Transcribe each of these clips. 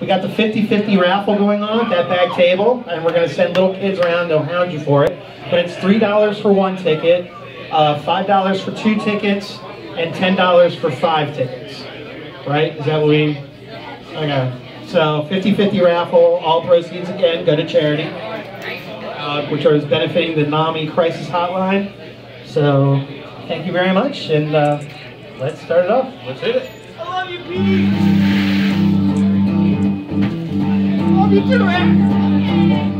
We got the 50-50 raffle going on at that back table, and we're going to send little kids around. They'll hound you for it. But it's $3 for one ticket, uh, $5 for two tickets, and $10 for five tickets. Right? Is that what we... Okay. So 50-50 raffle, all proceeds again go to charity, uh, which is benefiting the NAMI Crisis Hotline. So thank you very much, and uh, let's start it off. Let's hit it. I love you, Pete. I love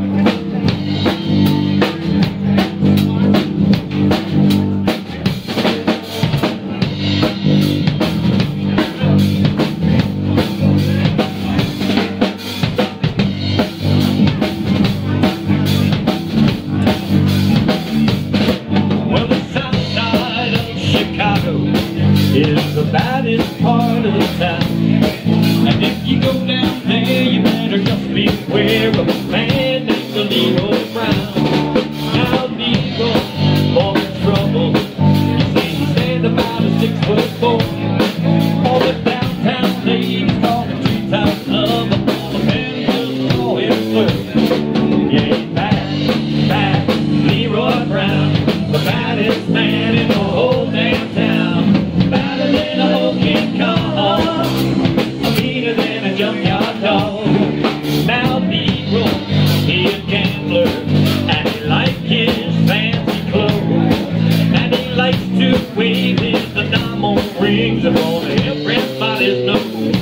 Bad, bad, Leroy Brown, the baddest man in the whole damn town. Badder than a meaner than a junkyard dog. He a gambler, and he likes his fancy clothes. And he likes to wave his rings upon everybody's nose.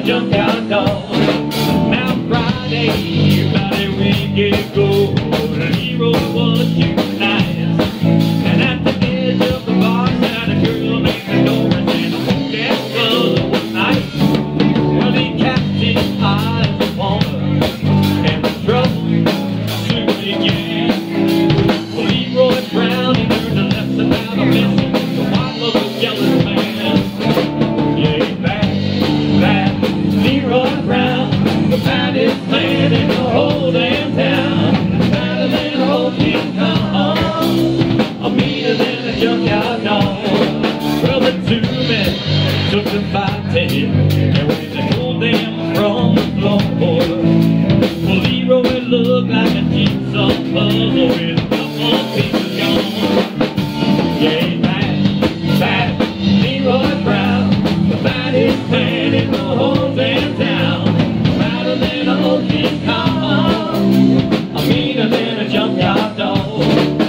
Meaner than a took the fighting, and when they pulled them from the floor, well, Leroy looked like a jigsaw puzzle with a couple pieces gone. Yeah, bad, bad. Leroy Brown, the baddest man in the whole damn town. Badder than a whole King Kong. I'm meaner than a junkyard dog.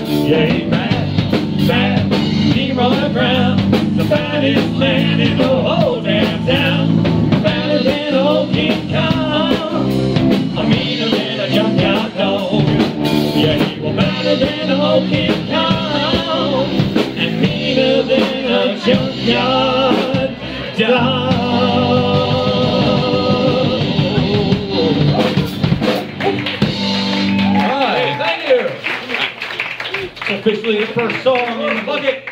Yeah, bad, bad. Leroy Brown, the baddest man in the King Kong. And meaner than a junkyard dog. Right, thank you. Officially the first song in the bucket.